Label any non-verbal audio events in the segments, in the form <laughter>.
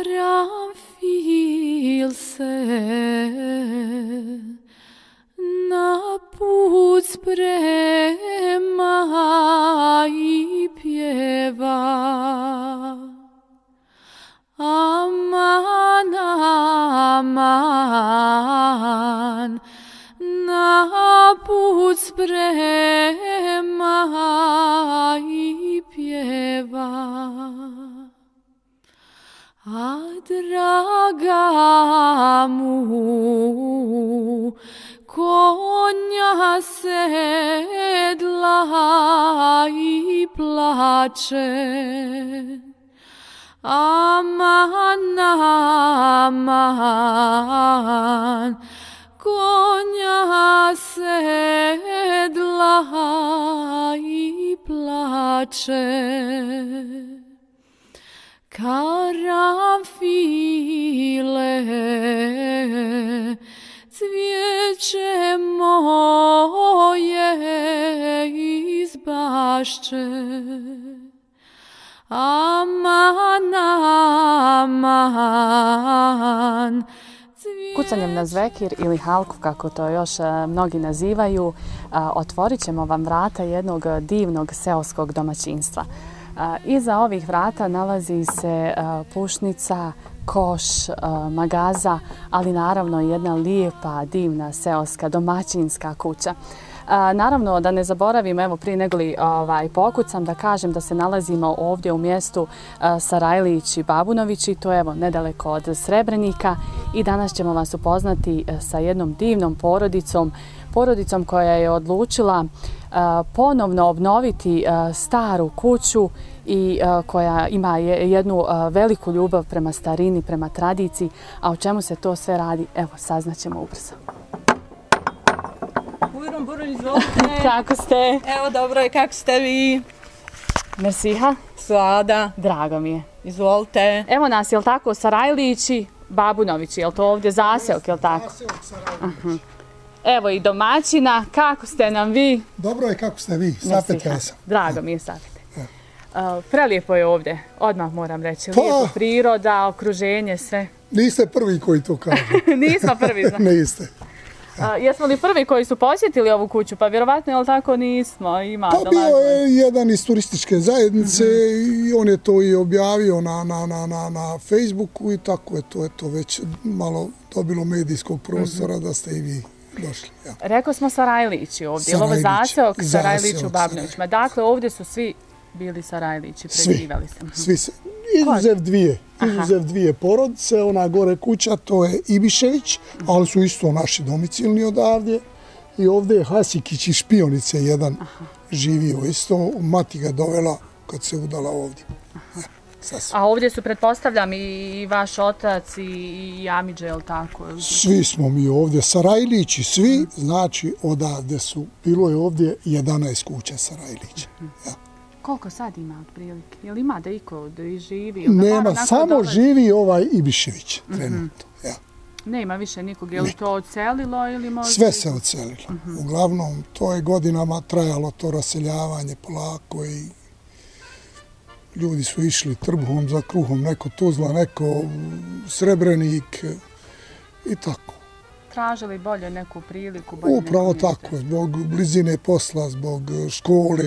Karanfil se na put sprema i pjeva. Aman, aman, na put sprema i draga mu konja sedla i plače. Aman, aman, konja sedla i plače. Karanfile, cvijeće moje izbašće. Aman, aman, Kucanjem na zvekir ili halku, kako to još e, mnogi nazivaju, otvorit ćemo vam vrata jednog divnog seoskog domaćinstva. Iza ovih vrata nalazi se pušnica, koš, magaza, ali naravno jedna lijepa, divna seoska domaćinska kuća. Naravno, da ne zaboravim, evo prije negoli ovaj, pokucam, da kažem da se nalazimo ovdje u mjestu Sarajlić i Babunović i to evo nedaleko od Srebrenika i danas ćemo vas upoznati e, sa jednom divnom porodicom, porodicom koja je odlučila ponovno obnoviti staru kuću i koja ima jednu veliku ljubav prema starini, prema tradiciji, a o čemu se to sve radi, evo saznaćemo ubrzo. Bujrom, Bujrom, izvolite. <laughs> kako ste? Evo, dobro je, kako ste vi? Mersiha. Sada. Drago mi je. Izvolite. Evo nas, je li tako, Sarajlići, Babunovići, je li to ovdje zaseok, je li tako? Zaseok Sarajlići. Evo i domaćina, kako ste nam vi? Dobro je, kako ste vi? Sapete ja sam. Drago mi je, sapete. Uh, prelijepo je ovdje, odmah moram reći. Pa, Lijepo priroda, okruženje, sve. Niste prvi koji to kažu. <laughs> Nismo prvi, <laughs> znači. Niste. A, jesmo li prvi koji su posjetili ovu kuću? Pa vjerovatno, jel tako, nismo. Ima pa bio je jedan iz turističke zajednice mm -hmm. i on je to i objavio na, na, na, na, na Facebooku i tako je to, je to već malo dobilo medijskog prostora mm -hmm. da ste i vi došli. Ja. Rekao smo Sarajlići ovdje, ili ovo zaseok Sarajlić u Babnovićima. Dakle, ovdje su svi bili Sarajlići, preživali se. Mhm. Svi, svi izuzev dvije, izuzev dvije porodice, ona gore kuća, to je Ibišević, ali su isto naši domicilni odavdje. I ovdje je Hasikić i špionice jedan Aha. živio isto, mati ga dovela kad se udala ovdje. A ovdje su, pretpostavljam, i vaš otac i, i Amidže, je li tako? Svi smo mi ovdje, Sarajlići, svi, znači odavde su, bilo je ovdje 11 kuća Sarajlića. Ja. Koliko sad ima otprilike? Je li ima da iko da živi? Da Nema, samo dolazi? živi ovaj Ibišević mhm. trenutno. Mm -hmm. ja. Nema više nikog. Je li to ocelilo ili možda? Sve se ocelilo. Mm -hmm. Uglavnom, to je godinama trajalo to raseljavanje polako i ljudi su išli trbuhom za kruhom, neko Tuzla, neko Srebrenik i tako tražili bolje neku priliku? Bolje Upravo tako, zbog blizine posla, zbog škole,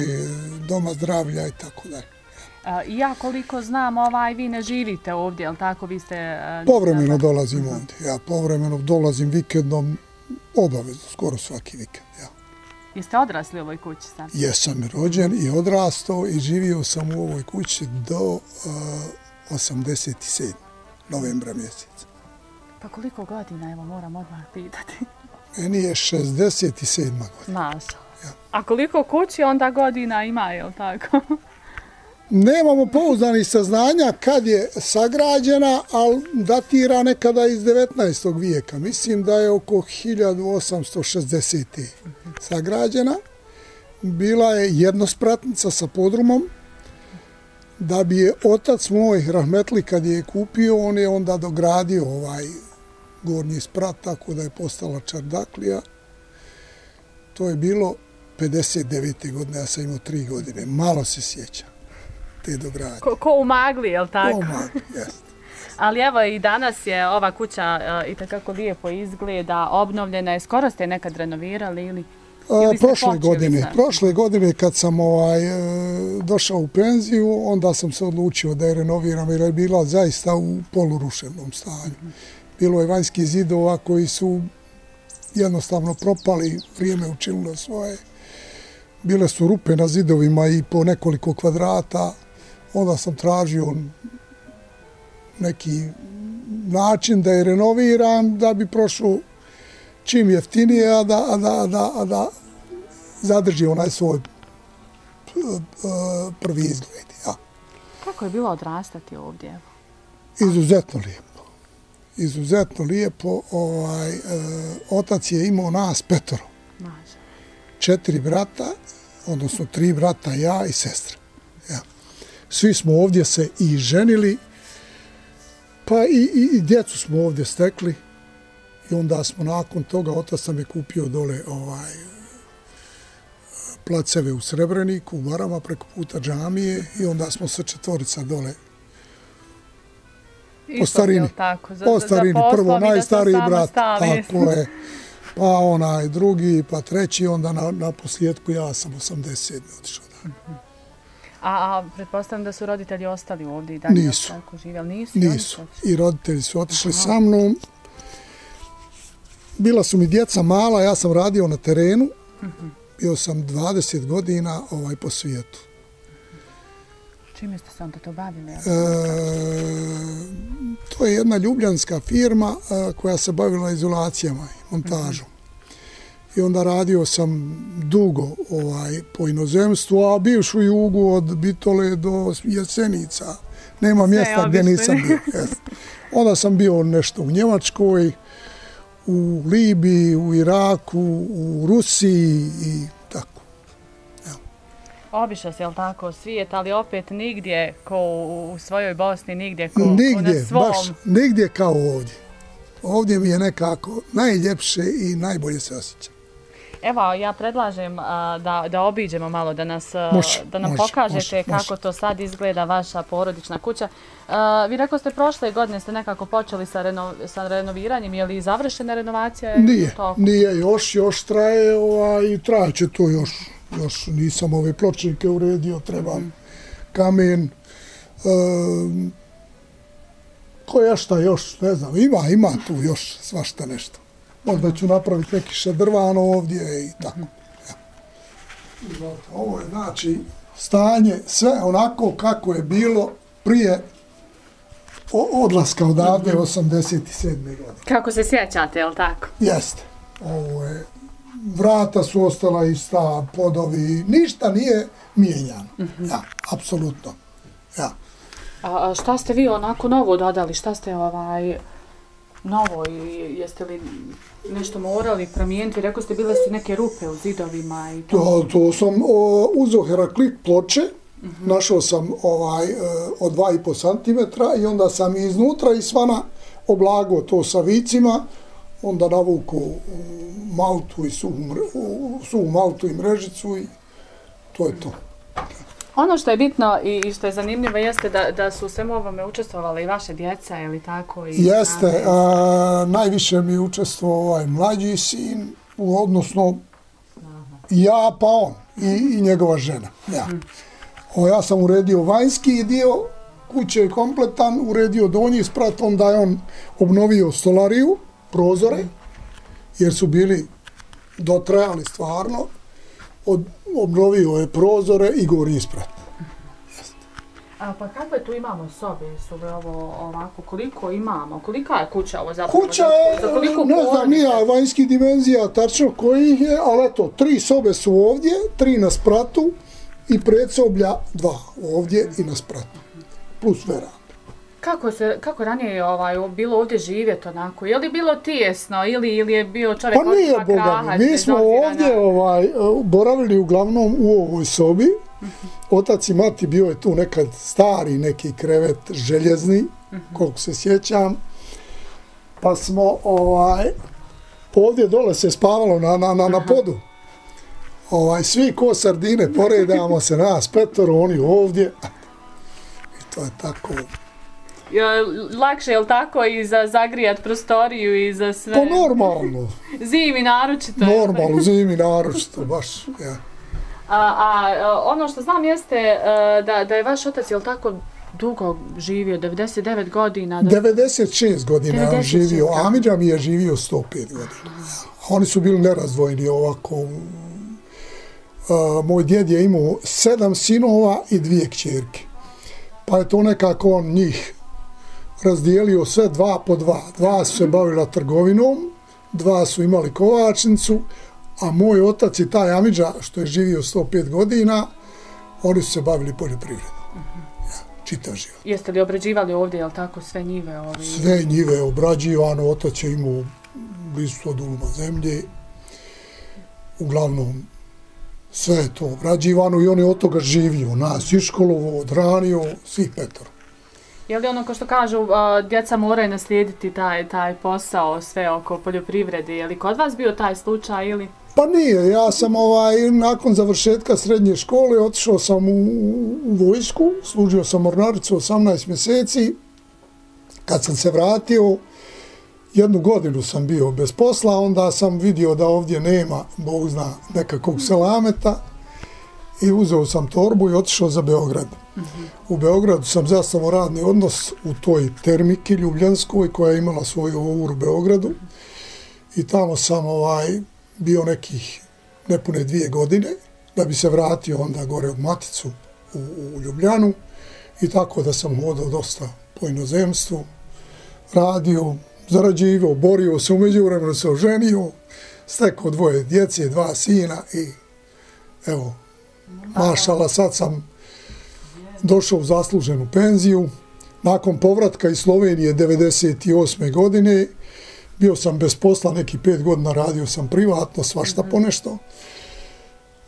doma zdravlja i tako dalje. I ja koliko znam, ovaj, vi ne živite ovdje, ali tako vi ste... Povremeno dolazim mhm. ovdje, ja povremeno dolazim vikendom, obavezno, skoro svaki vikend, ja. Jeste odrasli u ovoj kući sad? Jesam rođen i odrastao i živio sam u ovoj kući do uh, 87. novembra mjeseca. Pa koliko godina, evo moram odmah pitati. Meni je 67. godina. Maša. Ja. A koliko kući onda godina ima, je li tako? Nemamo pouzdanih saznanja kad je sagrađena, ali datira nekada iz 19. vijeka. Mislim da je oko 1860. sagrađena. Bila je jednospratnica sa podrumom. Da bi je otac moj, Rahmetli, kad je kupio, on je onda dogradio ovaj gornji sprat, tako da je postala čardaklija. To je bilo 59. godine, ja sam imao tri godine. Malo se sjeća te dogradnje. Ko, ko u magli, je li tako? Ko u magli, jest. Ali evo i danas je ova kuća uh, i takako lijepo izgleda, obnovljena je. Skoro ste nekad renovirali ili... Ili ste prošle počeli godine, sa- prošle godine kad sam ovaj, e, došao u penziju, onda sam se odlučio da je renoviram jer je bila zaista u poluruševnom stanju. Bilo je vanjskih zidova koji su jednostavno propali, vrijeme učinilo svoje. Bile su rupe na zidovima i po nekoliko kvadrata. Onda sam tražio neki način da je renoviram, da bi prošlo čim jeftinije, a da, a da, a da, a da zadrži onaj svoj p- prvi izgled. Ja. Kako je bilo odrastati ovdje? Izuzetno lijepo. Izuzetno lijepo. Ovaj, e, otac je imao nas petoro. Četiri brata, odnosno tri brata, ja i sestra. Svi smo ovdje se i ženili, pa i, i, i djecu smo ovdje stekli. I onda smo nakon toga, otac nam je kupio dole ovaj, placeve u Srebreniku, u Varama, preko puta džamije i onda smo se četvorica dole po starini. Tako, za, Po starini, za prvo najstariji sam brat, tako je. Pa onaj drugi, pa treći, onda na, na posljedku ja sam 87. otišao da. A, a pretpostavljam da su roditelji ostali ovdje i dalje Nisu. tako živjeli. Nisu. Nisu. I roditelji su otišli sa mnom. Bila su mi djeca mala, ja sam radio na terenu. Bio sam 20 godina ovaj po svijetu. Čime ste se onda to bavili? E, to je jedna ljubljanska firma e, koja se bavila izolacijama i montažom. I onda radio sam dugo ovaj, po inozemstvu, a bivšu jugu od Bitole do Jesenica. Nema mjesta gdje nisam bio. Jest. Onda sam bio nešto u Njemačkoj, u Libiji, u Iraku, u Rusiji i tako. Obišao se, jel tako, svijet, ali opet nigdje ko u, svojoj Bosni, nigdje ko, ko Nigdje, na svom. baš nigdje kao ovdje. Ovdje mi je nekako najljepše i najbolje se osjećam. Evo, ja predlažem a, da, da obiđemo malo, da, nas, a, Može, da nam može, pokažete može, kako može. to sad izgleda vaša porodična kuća. A, vi rekao ste prošle godine ste nekako počeli sa, reno, sa renoviranjem, je li završena renovacija? Nije, nije još, još traje ovaj, i trajeće to još. Još nisam ove pločnike uredio, trebam kamen. Um, koja šta još, ne znam, ima, ima tu još svašta nešto. Možda ću napraviti neki šadrvan ovdje i tako. Ja. Ovo je znači stanje sve onako kako je bilo prije odlaska odavde 87. godine. Kako se sjećate, jel tako? Jeste. Ovo je, vrata su ostala ista, podovi, ništa nije mijenjano. Ja, apsolutno. Ja. A, a šta ste vi onako novo dodali? Šta ste ovaj novo i jeste li nešto morali promijeniti? Rekao ste bile su neke rupe u zidovima i to. To, to sam o, uzeo Heraklit ploče, našao sam ovaj e, od 2,5 cm i onda sam iznutra i svana oblago to sa vicima, onda navuku maltu i suhu, suhu maltu i mrežicu i to je to. Ono što je bitno i, što je zanimljivo jeste da, da su u svemu ovome učestvovali i vaše djeca, ili tako? I Jeste, a, najviše mi je učestvovao ovaj mlađi sin, odnosno ja pa on i, i njegova žena. Ja. O, ja sam uredio vanjski dio kuće je kompletan, uredio donji sprat, onda je on obnovio stolariju, prozore, jer su bili dotrajali stvarno, od, obnovio je prozore i gornji sprat. A pa kakve tu imamo sobe? Su ovo ovako? Koliko imamo? Kolika je kuća ovo zapravo? Kuća Za je, koliko ne znam, nije vanjski dimenzija tačno kojih je, ali eto, tri sobe su ovdje, tri na spratu i predsoblja dva ovdje i na spratu, plus veranda. Kako, se, kako ranije je ovaj, bilo ovdje živjeti onako? Je li bilo tijesno ili, ili je bio čovjek Pa nije, Boga mi, smo ovdje ovaj, boravili uglavnom u ovoj sobi. Otac i mati bio je tu nekad stari neki krevet željezni, koliko se sjećam. Pa smo ovaj, ovdje dole se spavalo na, na, na, na podu. Ovaj, svi ko sardine poredamo se nas petoro, oni ovdje. I to je tako. Je lakše, je li tako, i za zagrijat prostoriju i za sve? Pa normalno, <laughs> Zimi naročito. je normalno, zimi naročito, baš, ja. A, a, ono što znam jeste e, da, da je vaš otac, je li tako, dugo živio, 99 godina? Da... 96 godina je on 96, živio, da. Amidža mi je živio 105 godina. Oni su bili nerazdvojni ovako. Uh, moj djed je imao sedam sinova i dvije kćerke. Pa je to nekako on njih razdijelio sve dva po dva. Dva su se bavila trgovinom, dva su imali kovačnicu, a moj otac i taj Amidža, što je živio 105 godina, oni su se bavili poljoprivredom. Ja, čitav život. Jeste li obrađivali ovdje, je li tako, sve njive? Ovi? Sve njive obrađivano, otac je imao blizu od ulma zemlje. Uglavnom, sve je to obrađivano i on je od toga živio. Nas iškolovo, odranio, svih petor. Je li ono ko što kažu, djeca moraju naslijediti taj, taj posao, sve oko poljoprivrede? Je li kod vas bio taj slučaj ili? Pa nije, ja sam ovaj, nakon završetka srednje škole otišao sam u, u vojsku, služio sam mornaricu 18 mjeseci. Kad sam se vratio, jednu godinu sam bio bez posla, onda sam vidio da ovdje nema, Bog zna, nekakvog selameta i uzeo sam torbu i otišao za Beograd. U Beogradu sam zastavo radni odnos u toj termiki Ljubljanskoj koja je imala svoju ovur u Beogradu. I tamo sam ovaj bio nekih nepune dvije godine da bi se vratio onda gore u Maticu u, u Ljubljanu. I tako da sam hodao dosta po inozemstvu, radio, zarađivao, borio se, umeđu vremenu se oženio, stekao dvoje djece, dva sina i evo, mašala, sad sam došao u zasluženu penziju. Nakon povratka iz Slovenije 98. godine, bio sam bez posla, neki pet godina radio sam privatno, svašta ponešto.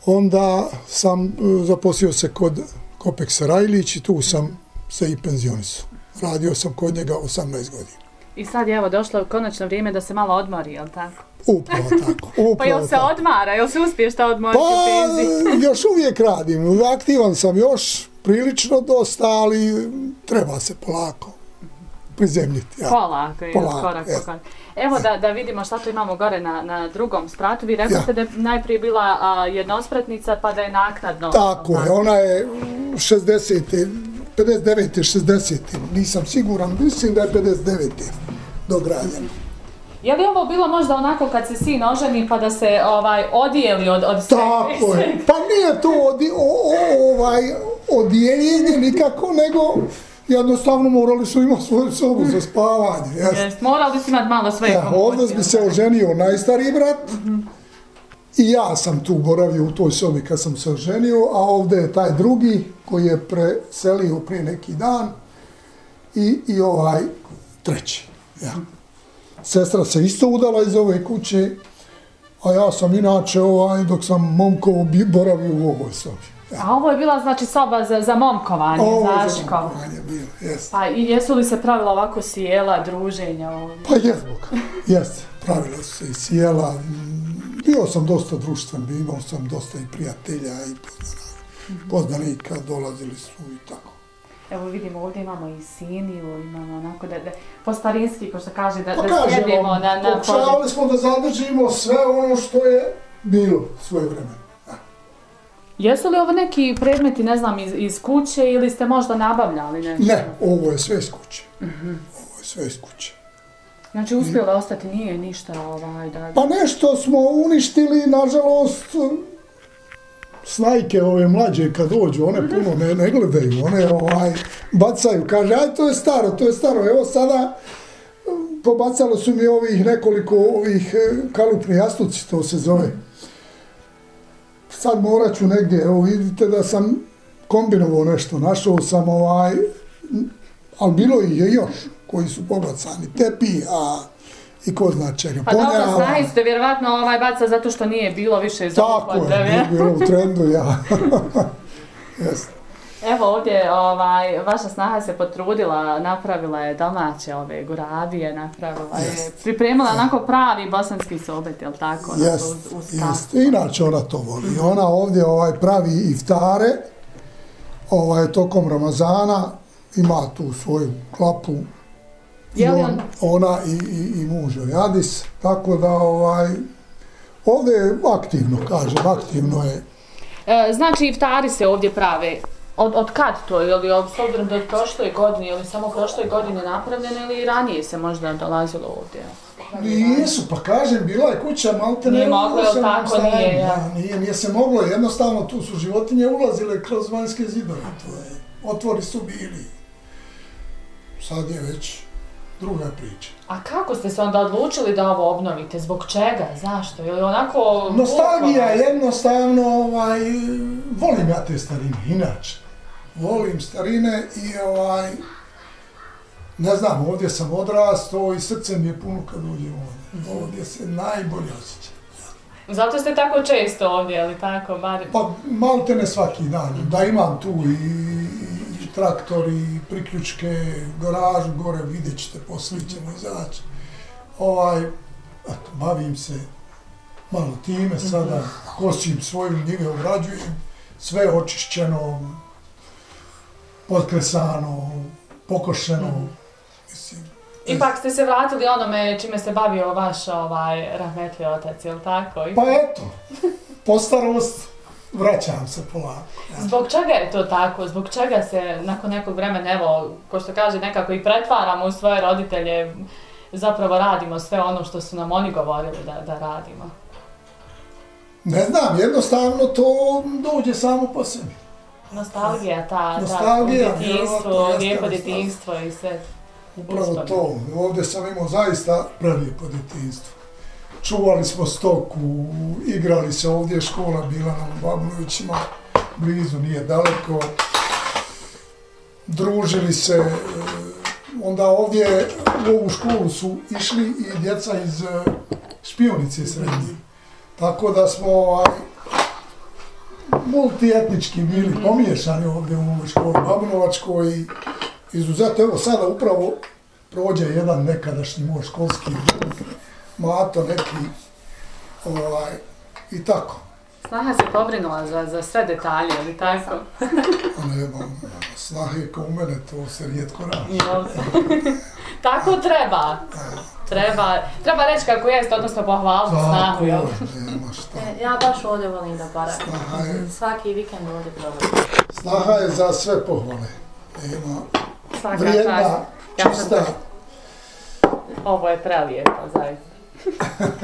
Onda sam e, zaposlio se kod Kopeksa Rajlić i tu sam se i penzionisao. Radio sam kod njega 18 godina. I sad je evo došlo konačno vrijeme da se malo odmori, je li tako? Upravo tako. <laughs> Upravo Pa jel se tako. odmara, jel se uspije šta odmoriti u Pa, penziji? još uvijek radim. Aktivan sam još, prilično dosta, ali treba se polako prizemljiti. Ja. Polako, Polako, korak po jest. korak. Evo da, da vidimo šta tu imamo gore na, na drugom spratu. Vi rekli Ja. ste da je najprije bila a, jednospratnica pa da je naknadno. Tako je, ona je 60. 59. 60. Nisam siguran, mislim da je 59. dograđena. Je li ovo bilo možda onako kad se sin oženi pa da se ovaj odijeli od, od svega i Tako je. Pa nije to odi, o, o, ovaj, odijeljenje nikako, nego jednostavno morali su imati svoju sobu za spavanje. Jes. Jest, morali su imati malo svoje Ja, ovdje bi se oženio najstariji brat i ja sam tu boravio u toj sobi kad sam se oženio, a ovdje je taj drugi koji je preselio prije neki dan i, i ovaj treći. Ja. Sestra se isto udala iz ove kuće, a ja sam inače ovaj, dok sam momko boravio u ovoj sobi. A ovo je bila znači soba za, za momkovanje, Ovo je zaško. zamokovanje bilo, jest. Pa i jesu li se pravila ovako sjela, druženja ovdje? Pa jest, Bog, jest. Pravila su se i sjela. mm, Bio sam dosta društven, imao sam dosta i prijatelja i poznana, poznanika, dolazili su i tako. Evo vidimo ovdje imamo i siniju, imamo onako da, da po starinski, ko što kaže, da, Pa da sjedimo na, na pokušavali smo da zadržimo sve ono što je bilo svoje vremena. Jesu li ovo neki predmeti, ne znam, iz, iz kuće ili ste možda nabavljali nešto? Ne, ovo je sve iz kuće. Ovo je sve iz kuće. Znači uspjela ostati, nije ništa ovaj da... Pa nešto smo uništili, nažalost, snajke ove mlađe kad dođu, one puno ne, ne gledaju, one ovaj, bacaju, kaže, aj to je staro, to je staro, evo sada pobacalo su mi ovih nekoliko ovih e, kalupni jastuci, to se zove. Sad morat ću negdje, evo vidite da sam kombinovao nešto, našao sam ovaj, ali bilo ih je još koji su pobacani, tepi, a i ko zna čega. Pa dobro, Ponjava. snaji ste vjerovatno ovaj baca zato što nije bilo više za Tako je, nije bilo u trendu, ja. <laughs> Jeste. Evo ovdje, ovaj, vaša snaha se potrudila, napravila je domaće ove gurabije, napravila je, Jest. pripremila onako pravi bosanski sobet, jel tako? onako Jest, uz jest. kafu. Inače ona to voli. Ona ovdje ovaj pravi iftare ovaj, tokom Ramazana ima tu svoju klapu. Je li on, on- ona i, i, i muž joj Adis, tako da ovaj, ovdje je aktivno, kažem, aktivno je. E, znači, iftari se ovdje prave. Od, od kad to? Je li s obzirom da je prošloj godini, ili samo prošloj godini napravljeno, ili ranije se možda dolazilo ovdje? Nisu, pa kažem, bila je kuća malte ne moglo, osnovnom tako, stanju. nije, ja. Nije, nije se moglo, jednostavno tu su životinje ulazile kroz vanjske zidove, to je, otvori su bili. Sad je već druga priča. A kako ste se onda odlučili da ovo obnovite? Zbog čega? Zašto? Je li onako... Nostalgija jednostavno, ovaj, volim ja te starine, inače. Volim starine i ovaj, ne znam, ovdje sam odrastao i srce mi je puno kad uđem ovdje. Ovdje se najbolje osjeća. Zato ste tako često ovdje, ali tako, bar... Pa malte ne svaki dan, da imam tu i, i traktor i priključke, garažu gore, vidjet ćete, poslije ćemo izaći. Ovaj, eto, bavim se malo time sada, kosim svoju njive, obrađujem, sve očišćeno, potkresano, pokošeno, mislim. Ipak ste se vratili onome čime se bavio vaš ovaj, rahmetli otac, je li tako? Pa eto, po starost vraćam se polako. ja. Zbog čega je to tako? Zbog čega se nakon nekog vremena, evo, ko što kaže, nekako i pretvaramo u svoje roditelje, zapravo radimo sve ono što su nam oni govorili da, da radimo? Ne znam, jednostavno to dođe samo po sebi. Nostalgija, ta, Nostalgija, ta jeste lijepo djetinjstvo i sve. Upravo to. Ovdje sam imao zaista prelijepo djetinjstvo. Čuvali smo stoku, igrali se ovdje, škola bila na Babnovićima, blizu, nije daleko. Družili se, e, onda ovdje u ovu školu su išli i djeca iz e, špionice srednje. Tako da smo ovaj, multietnički bili pomiješani ovdje u ovoj školi Babnovačkoj i izuzetno, evo sada upravo prođe jedan nekadašnji moj školski drug, Mato neki, ovaj, i tako. Snaha se pobrinula za, za sve detalje, ili tako? A ne, ba, snahe kao u mene, to se rijetko radi. Jel? <laughs> tako treba. Treba, treba reći kako jeste, odnosno pohvaliti Tako snahu, je, jel? nema šta. E, Ja baš ovdje volim da. Snaha je, Svaki vikend ovdje provodim. snaha je za sve pohvale. Nema Svaka čast. vrijedna, Ja sam čista, Ovo je prelijepo, zaista. <laughs>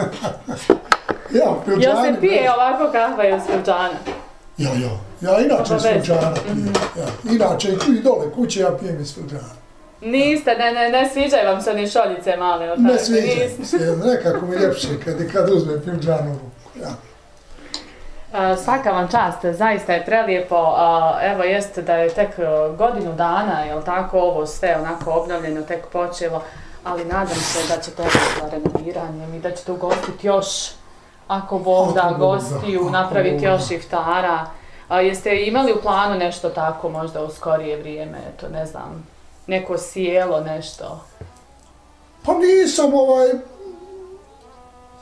ja, Jel pilđani, se pije ovako kahva iz filđana? Ja, ja, ja inače iz filđana pijem. Ja. Inače i tu i dole kuće ja pijem iz filđana. Niste, ne, ne, ne sviđaju vam se one šoljice male, jel Ne tako? sviđa Niste. mi se, nekako mi ljepše kad, kad uzmem filđan u ruku. Ja. A, Svaka vam čast, zaista je prelijepo. A, Evo jeste da je tek e, godinu dana, jel tako, ovo sve onako obnovljeno, tek počelo, ali nadam se da ćete ovo sa renoviranjem i da ćete ugostiti još, ako Bog da, gostiju, napraviti još iftara. A, jeste imali u planu nešto tako, možda u skorije vrijeme, eto, ne znam, neko sjelo, nešto? Pa nisam ovaj...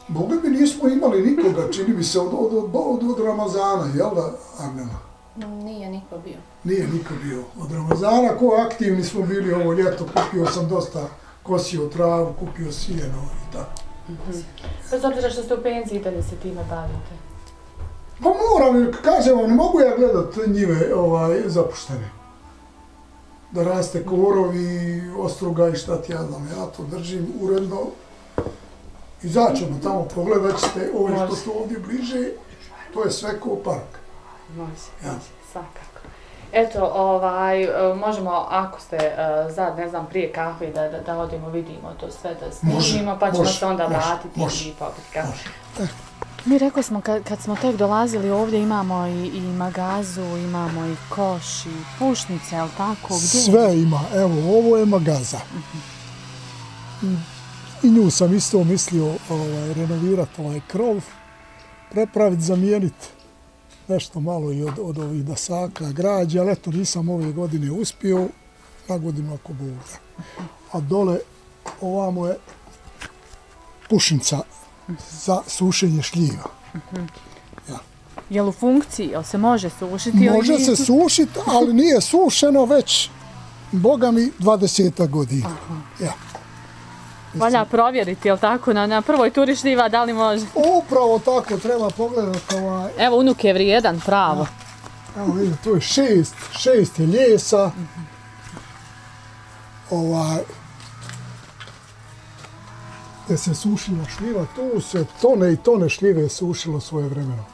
Boga mi nismo imali nikoga, čini mi se, od, od, od, od, od Ramazana, jel da, Arnela? Nije niko bio. Nije niko bio od Ramazana, ko aktivni smo bili ovo ljeto, kupio sam dosta, kosio travu, kupio sjeno i tako. Bez obzira što ste u penziji, da li se time bavite? Pa moram, jer kažem vam, ne mogu ja gledat njive ovaj, zapuštene. Da raste korovi, ostruga i šta ti ja znam, ja to držim uredno. Izaćemo tamo, pogledat ćete ove što su ovdje bliže, to je sve ko park. Može, Ja. može, svakako. Eto, ovaj, možemo, ako ste uh, za, ne znam, prije kahve, da, da, da odemo, vidimo to sve, da Može, snimimo, pa ćemo može, se onda može, vratiti može, i popiti kafe. Može. Mi rekao smo, kad, kad smo tek dolazili ovdje, imamo i, i magazu, imamo i koš, i pušnice, jel tako? Gdje? Sve ima, evo, ovo je magaza. I, i nju sam isto mislio ovaj, renovirati ovaj krov, prepraviti, zamijeniti nešto malo i od, od ovih dasaka, građa, ali eto nisam ove godine uspio, na godinu ako bude. A dole ovamo je pušnica za sušenje šljiva. Jel u funkciji, jel se može sušiti? ili Može nije? se sušiti, ali nije sušeno već Boga mi 20 godina. Ja. Valja provjeriti, jel tako, na, na prvoj turi šljiva, da li može? Upravo tako treba pogledati ovaj, Evo, unuk je vrijedan, pravo. Evo vidim, tu je šest, šest je ljesa. Ovaj, gdje se sušila šljiva, tu se tone i tone šljive sušilo svoje vremeno.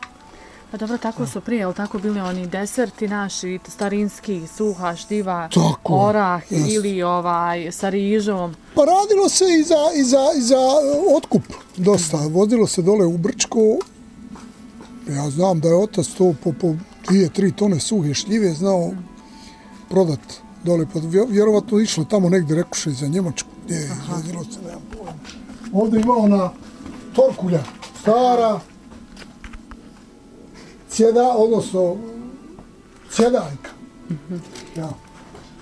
Pa dobro, tako su prije, jel tako bili oni deserti naši, starinski, suha šljiva, Tako orah jest. ili ovaj, sa rižom. Pa radilo se i za, i za, i za e, otkup dosta. Vozilo se dole u Brčko. Ja znam da je otac to po, po dvije, tri tone suhe šljive znao prodat dole. Pa vje- vjerovatno išlo tamo negdje, rekuše, za Njemačku. Gdje je vozilo se, nemam pojma. Ovdje ima ona torkulja, stara, cjeda, odnosno cjedajka. Ja.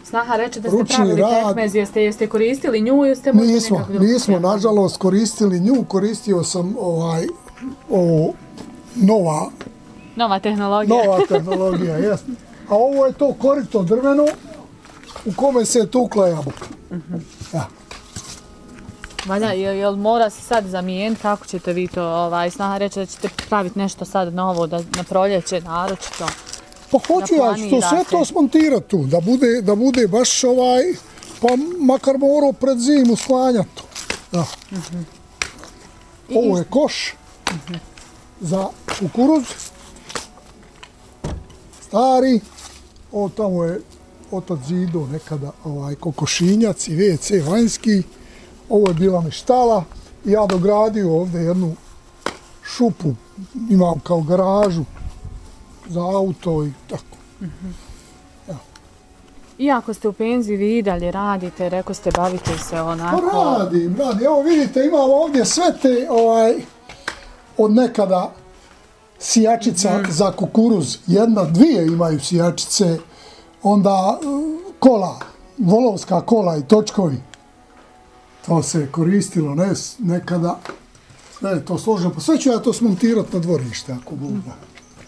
Snaha reče da ste Ručni pravili rad. pekmez, jeste, jeste koristili nju, jeste možda Nismo, nekako nismo, nažalost, koristili nju, koristio sam ovaj, ovo, nova, Nova tehnologija. nova <laughs> tehnologija, jest. A ovo je to korito drveno u kome se je tukla jabuka. Ja. Valja, jel, jel mora se sad zamijeniti, kako ćete vi to, ovaj, snaha reče da ćete praviti nešto sad novo, da na proljeće naročito. Pa hoću ja to sve to smontirati tu, da bude, da bude baš ovaj, pa makar morao pred zimu sklanjati to. Ja. I Ovo je koš za kukuruz. Stari. Ovo tamo je otac zido nekada ovaj kokošinjac i WC vanjski. Ovo je bila mi štala. Ja dogradio ovdje jednu šupu. Imam kao garažu za auto i tako. Iako ste u penziji, vi i dalje radite, reko ste, bavite se Pa onako... radim, radim. Evo vidite, imam ovdje sve te ovaj, od nekada sijačica za kukuruz. Jedna, dvije imaju sijačice. Onda uh, kola, volovska kola i točkovi. To se koristilo ne, nekada. Sve je to složeno. Pa sve ću ja to smontirati na dvorište, ako Bog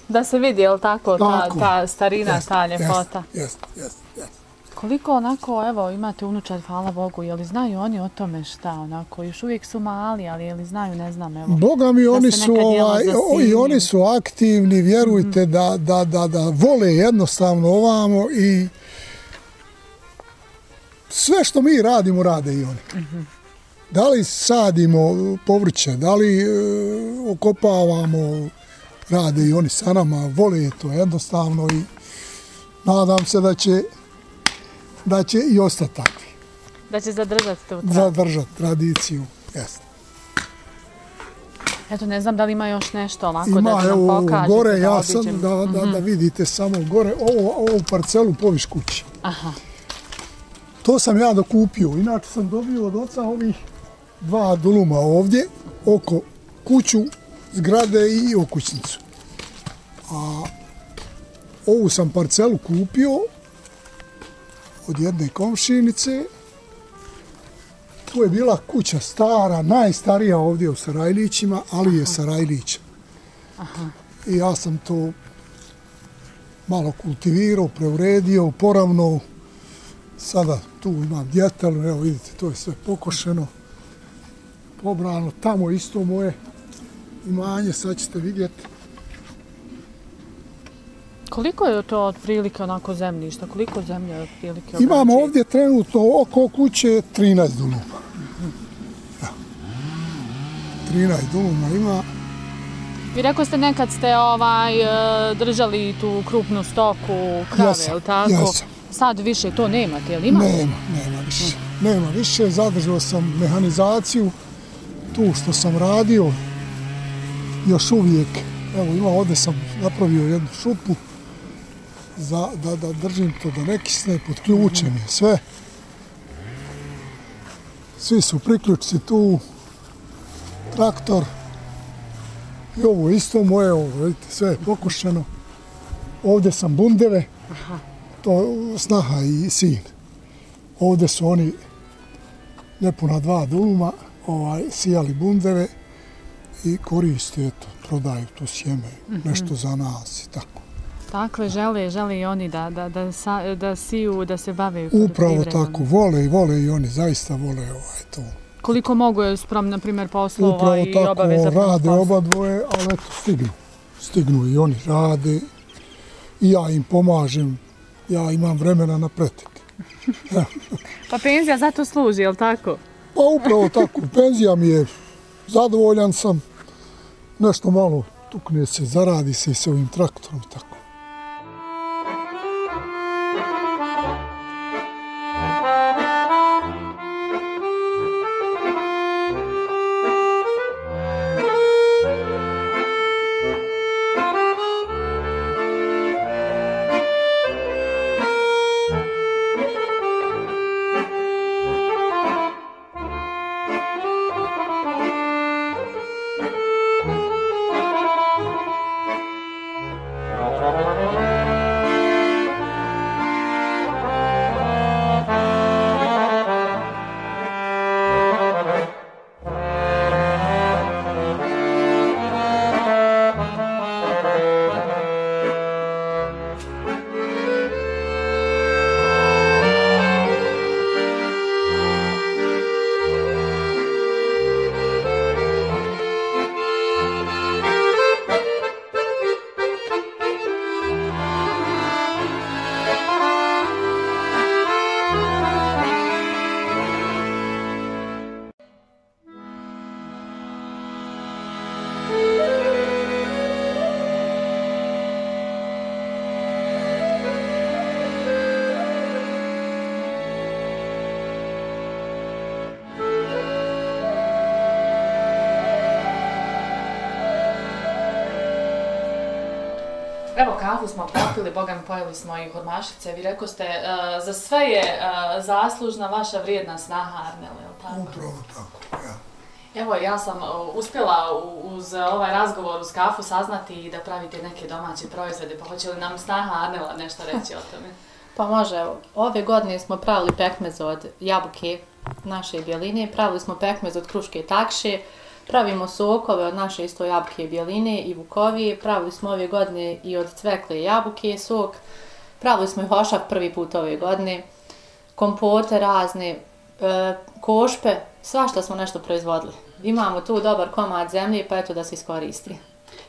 da. Se vidi, jel tako, ta, Tako. ta starina, Jest, ta ljepota. Jest, jest, jest. Koliko onako, evo, imate unučad, hvala Bogu, je li znaju oni o tome šta, onako, još uvijek su mali, ali je li znaju, ne znam, evo. Boga mi, oni su, ovaj, i oni su aktivni, vjerujte da, da, da, da vole jednostavno ovamo i sve što mi radimo, rade i oni. Da li sadimo povrće, da li e, okopavamo, rade i oni sa nama, vole to jednostavno i nadam se da će, da će i ostati takvi, Da će zadržati tu tra... zadržati tradiciju. Jeste. Eto, ne znam da li ima još nešto ovako Ima, da nam evo, pokažete. gore, da ja sam, da, da, da vidite samo gore, ovo, ovu parcelu poviš kući. Aha, To sam ja dokupio, inače sam dobio od oca ovih dva duluma ovdje, oko kuću, zgrade i okućnicu. A ovu sam parcelu kupio od jedne komšinice. Tu je bila kuća stara, najstarija ovdje u Sarajlićima, ali je Sarajlić. I ja sam to malo kultivirao, preuredio, poravno. Sada tu imam djetelu, evo vidite, to je sve pokošeno, pobrano. Tamo isto moje imanje, sad ćete vidjeti. koliko je to otprilike onako zemljišta, koliko zemlje je otprilike Imamo obrađuje? ovdje trenutno oko kuće 13 duluma. Ja. 13 duluma ima. Vi rekao ste nekad ste ovaj, e, držali tu krupnu stoku, krave, Jesam, jel tako? jesam. Sad više to nemate, jel ima? Nema, nema više. Nema više, zadržao sam mehanizaciju, tu što sam radio, još uvijek, evo ima ovdje sam napravio jednu šupu, za, da, da držim to da ne kisne, pod ključem je sve. Svi su priključci tu, traktor, i ovo isto moje, ovo, vidite, sve je pokušano. Ovdje sam bundeve, to snaha i sin. Ovdje su oni nepuna dva duluma, ovaj, sijali bundeve i koriste, eto, prodaju to sjeme, nešto za nas i tako. Dakle, žele, žele i oni da, da, da, sa, da siju, da se bave Upravo tako, vole i vole i oni, zaista vole ovaj to. Koliko mogu je sprem, na primjer, poslova Upravo i tako, obaveza prema rade poslu? oba dvoje, ali eto, stignu. Stignu i oni rade i ja im pomažem, ja imam vremena na pretek. <laughs> Pa penzija zato služi, jel tako? Pa upravo tako, penzija mi je, zadovoljan sam, nešto malo tukne se, zaradi se i s ovim traktorom tako. Evo kafu smo popili, boga mi pojeli smo i hurmašice. Vi rekao ste, e, za sve je e, zaslužna vaša vrijedna snaha Arnele, je li tako? Upravo tako, ja. Evo, ja sam e, uspjela uz ovaj razgovor uz kafu saznati da pravite neke domaće proizvode, pa hoće li nam snaha Arnela nešto reći o tome? <laughs> Pa može, evo, ove godine smo pravili pekmez od jabuke naše bjeline, pravili smo pekmez od kruške takše, pravimo sokove od naše isto jabuke bjeline i vukovije, pravili smo ove godine i od cvekle jabuke sok, pravili smo i hošak prvi put ove godine, kompote razne, e, košpe, svašta smo nešto proizvodili. Imamo tu dobar komad zemlje, pa eto da se iskoristi.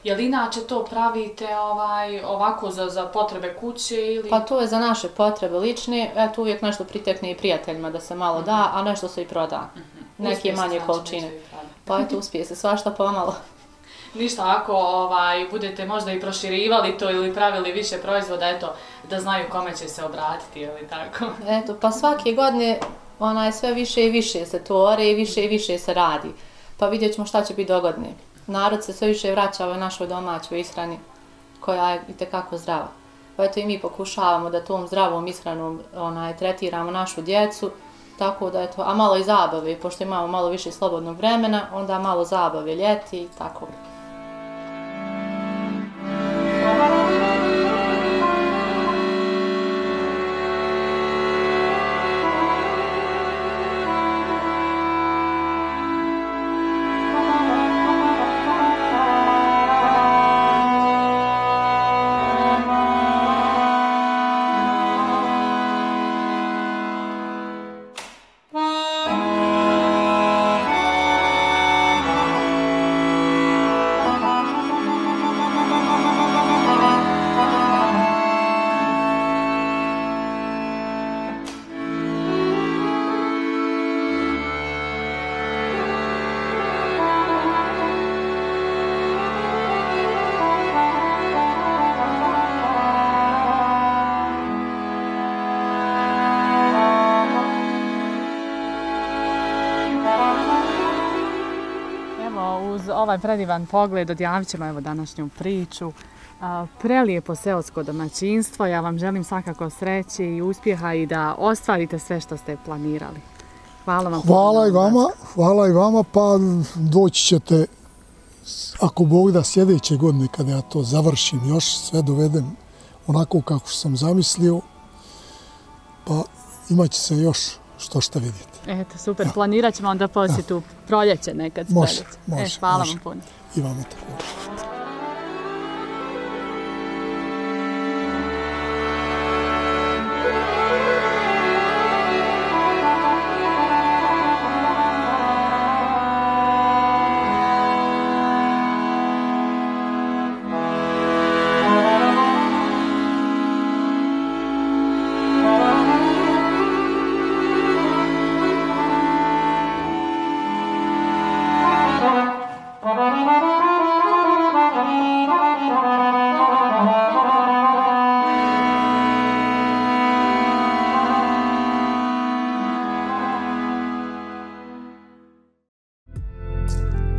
Je li inače to pravite ovaj, ovako za, za potrebe kuće ili... Pa to je za naše potrebe lične, eto uvijek nešto pritekne i prijateljima da se malo da, a nešto se i proda. Neke Uspije se, manje znači, količine. I. Pa eto uspije se svašta pomalo. Ništa, ako ovaj, budete možda i proširivali to ili pravili više proizvoda, eto, da znaju kome će se obratiti ili tako. Eto, pa svake godine onaj sve više i više se tvore i više i više se radi. Pa vidjet ćemo šta će biti dogodne. Narod se sve više vraća ovoj našoj domaćoj ishrani koja je itekako zdrava. Pa eto i mi pokušavamo da tom zdravom ishranom onaj, tretiramo našu djecu, tako da eto, a malo i zabave, pošto imamo malo više slobodnog vremena, onda malo zabave ljeti i tako. Ovaj predivan pogled odjavit ćemo evo današnju priču. Prelijepo seosko domaćinstvo, ja vam želim svakako sreće i uspjeha i da ostvarite sve što ste planirali. Hvala vam. Hvala i vama, hvala i vama, pa doći ćete, ako Bog da sljedeće godine kada ja to završim, još sve dovedem onako kako sam zamislio, pa imat će se još što šta vidjeti. Eto, super, planirat ćemo onda posjetu proljeće nekad Može, može, E, hvala može. vam puno. I vama također.